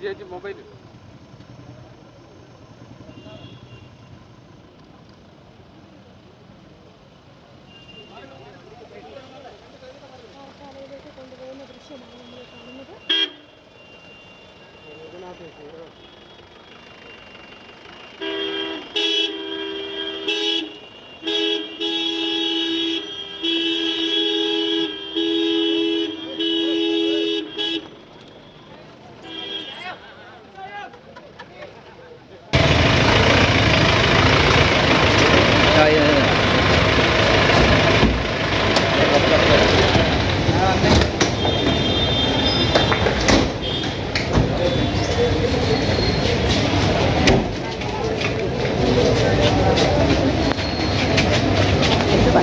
ചേച്ചി മൊബൈൽ പാറശാലയിലേക്ക് കൊണ്ടുപോകുന്ന ദൃശ്യമാണ് നമ്മൾ കാണുന്നത് आए हैं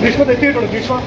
Grişma da ekliyor, Grişma.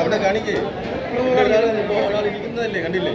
അവിടെ കാണിക്കേ ഇരിക്കുന്നതല്ലേ കണ്ടില്ലേ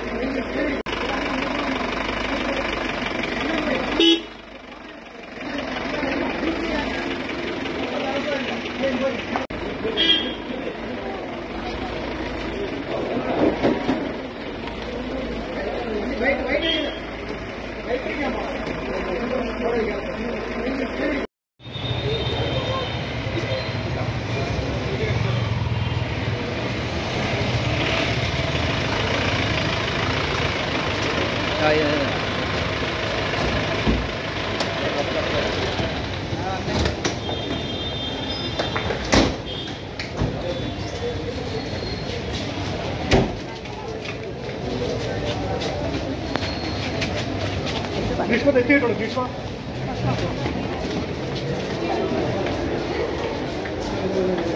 喂，喂，那个，喂，听见吗？那个，那个，过来一下，那个，那个。ग्रीष्म देती है थोड़ा ग्रीष्मा Thank you.